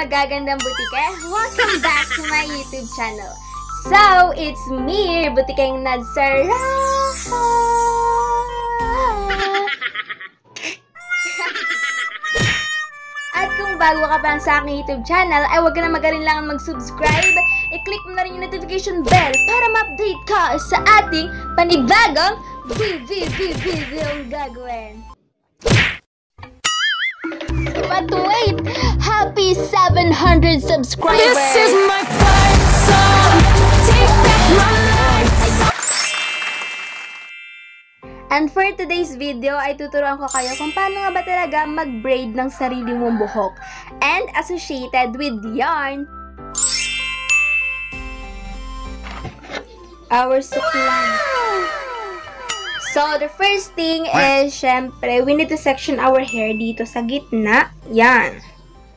magagandang butike, welcome back to my YouTube channel. So, it's me, Butikeng Nadsara. At kung bago ka pa sa aking YouTube channel, ay huwag ka na magalinlangan mag-subscribe. I-click mo na rin yung notification bell para ma-update ka sa ating panibagong video ang gagawin. But wait, happy 700 subscribers! This is my fight song. Take back my life. And for today's video ay tuturuan ko kayo kung paano nga ba talaga mag-braid ng sarili mong buhok and associated with yarn. Our suklan. So, the first thing is, syempre, we need to section our hair dito sa gitna. Yan.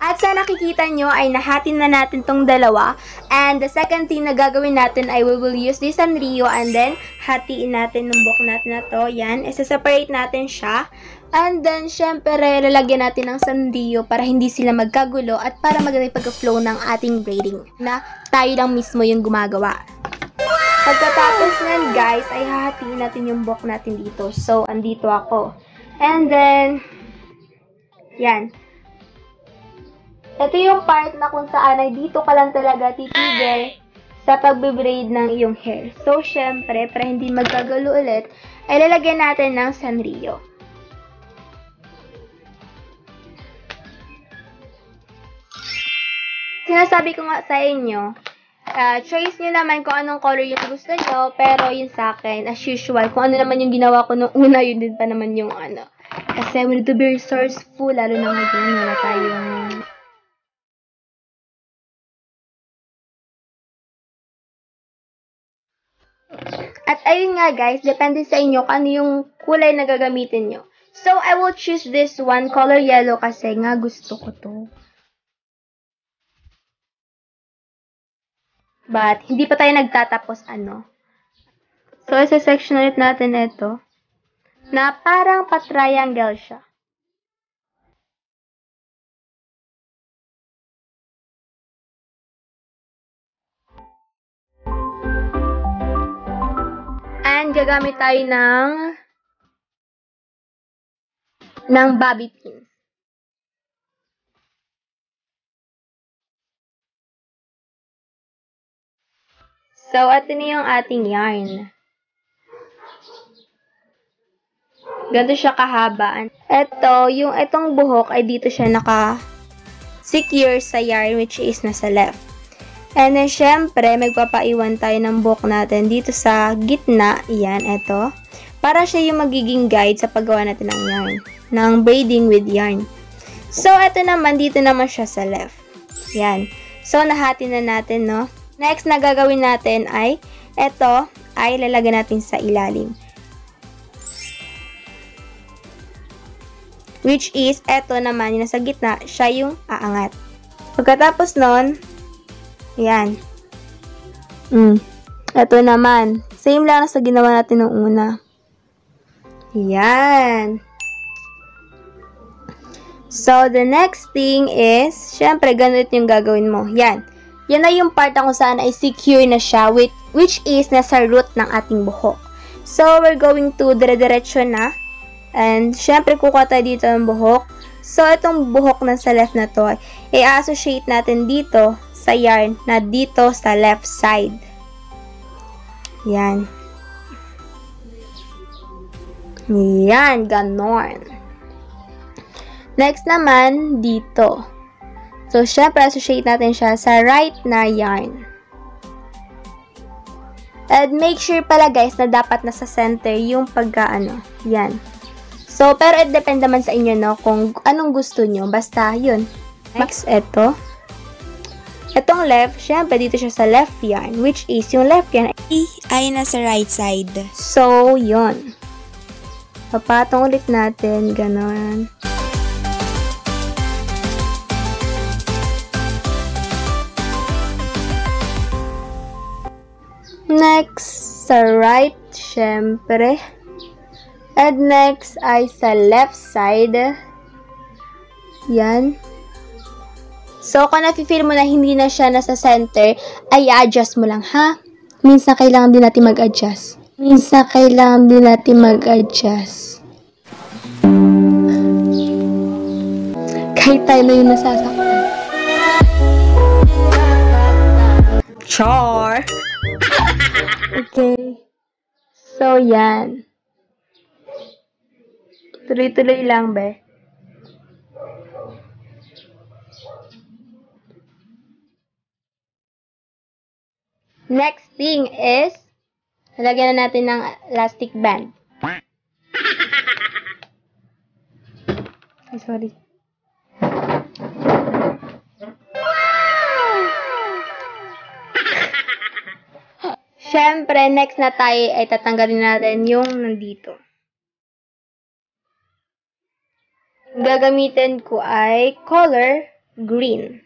At sa nakikita nyo ay nahatin na natin tong dalawa. And the second thing na gagawin natin ay we will use this Sanrio and then hatiin natin ng buhok natin na to. Yan. Isa-separate natin siya. And then, syempre, lalagyan natin ng Sanrio para hindi sila magkagulo at para maganda pag-flow ng ating braiding na tayo lang mismo yung gumagawa. Pagkatapos nan guys, ay hahatiin natin yung buhok natin dito. So, andito ako. And then, yan. Ito yung part na kung saan ay dito ka lang talaga titigil sa pagbe-braid ng iyong hair. So, syempre, para hindi magkagalo ulit, ay lalagyan natin ng sanrio. Sinasabi ko nga sa inyo, uh, choice nyo naman kung anong color yung gusto nyo, pero yun sa akin, as usual, kung ano naman yung ginawa ko nung una, yun din pa naman yung ano. Kasi we need to be resourceful, lalo na ngayon, wala tayong At ayun nga guys, depende sa inyo kung ano yung kulay na gagamitin nyo. So, I will choose this one, color yellow, kasi nga gusto ko to. But, hindi pa tayo nagtatapos ano. So, isa-section ulit natin ito. Na parang pa-triangle siya. And, gagamit tayo ng ng bobby pins. So, ito na yung ating yarn. Ganito siya kahaba. Ito, yung itong buhok ay dito siya naka secure sa yarn which is nasa left. And then, syempre, magpapaiwan tayo ng buhok natin dito sa gitna. Yan, ito. Para siya yung magiging guide sa paggawa natin ng yarn. Ng braiding with yarn. So, ito naman, dito naman siya sa left. Yan. So, nahati na natin, no? Next na gagawin natin ay, ito ay lalagyan natin sa ilalim. Which is, ito naman, yung nasa gitna, siya yung aangat. Pagkatapos nun, yan. Mm. Ito naman, same lang sa ginawa natin nung una. Yan. So, the next thing is, syempre, ganito yung gagawin mo. Yan. Yan na yung part na kung saan ay secure na siya, with, which is nasa root ng ating buhok. So, we're going to dire-diretso na. And, syempre, kukuha tayo dito ng buhok. So, itong buhok na sa left na to, i-associate natin dito sa yarn na dito sa left side. Yan. Yan, ganon. Next naman, dito. So, syempre, associate natin siya sa right na yarn. And make sure pala guys na dapat nasa center yung pagkaano. Yan. So, pero it depend naman sa inyo, no? Kung anong gusto nyo. Basta, yun. Next, eto. Etong left, syempre, dito siya sa left yarn. Which is, yung left yarn ay nasa right side. So, yun. Papatong ulit natin. Ganon. Next, sa right, syempre. And next ay sa left side. Yan. So, kung nafe-feel mo na hindi na siya nasa center, ay adjust mo lang, ha? Minsan kailangan din natin mag-adjust. Minsan kailangan din natin mag-adjust. Kahit tayo na yung nasasaktan. Char! Okay. So, yan. Tuloy-tuloy lang, be. Next thing is, nalagyan na natin ng elastic band. Ay, sorry. Siyempre, next na tayo ay tatanggalin natin yung nandito. Gagamitin ko ay color green.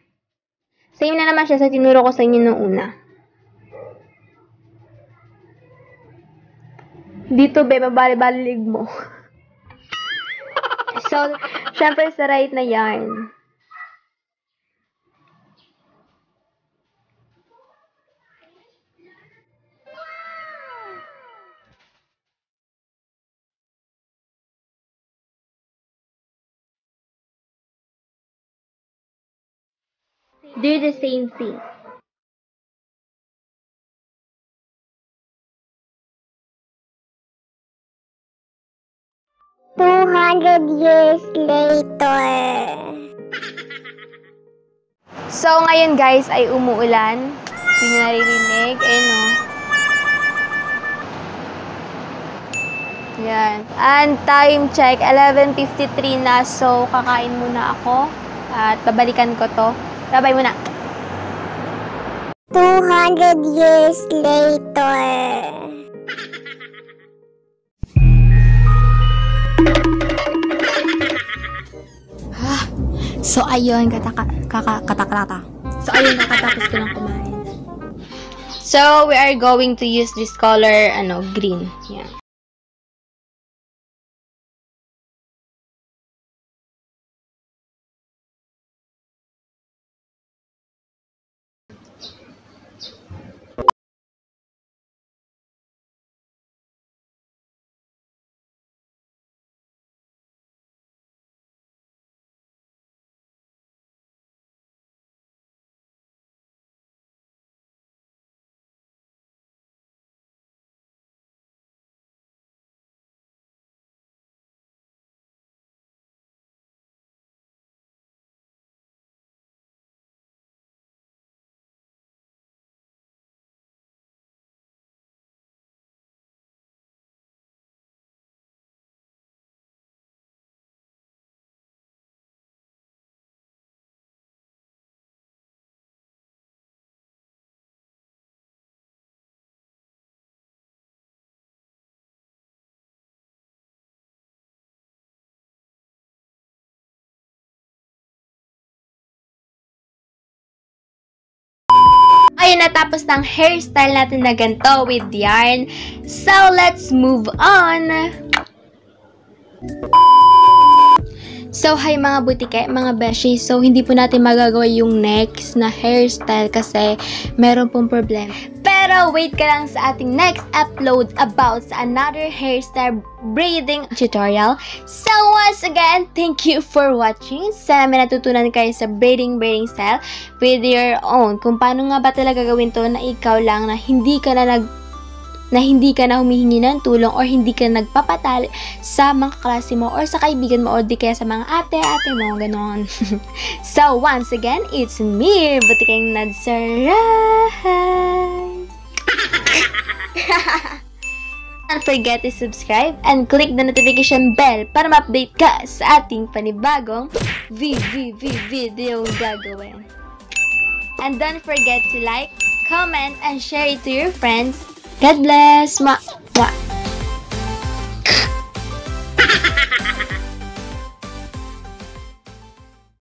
Same na naman siya sa tinuro ko sa inyo nung una. Dito, be, mabali-balilig mo. so, syempre sa right na yarn. Do the same thing. Two hundred years later. So, ngayon guys, ay umuulan. Hindi nyo naririnig. Ayun o. Yan. And time check, 11.53 na. So, kakain muna ako. At babalikan ko to. Babay muna. Two hundred years later. So, ayun, kataka, kaka, katakrata. So, ayun, nakatapos ko lang kumain. So, we are going to use this color, ano, green. Yan. Ayun, natapos ng hairstyle natin na ganito with yarn. So, let's move on! So, hi mga butike, mga beshi. So, hindi po natin magagawa yung next na hairstyle kasi meron pong problem. Pero, wait ka lang sa ating next upload about sa another hairstyle braiding tutorial. So, once again, thank you for watching. Sana may natutunan kayo sa braiding braiding style with your own. Kung paano nga ba talaga gawin to na ikaw lang na hindi ka na nag na hindi ka na humihingi ng tulong or hindi ka nagpapatali sa mga kaklase mo or sa kaibigan mo or di kaya sa mga ate, ate mo, ganon. so, once again, it's me, Butikeng Nadsaray! Don't forget to subscribe and click the notification bell para ma-update ka sa ating panibagong VVV video gagawin. And don't forget to like, comment, and share it to your friends. God bless! Ma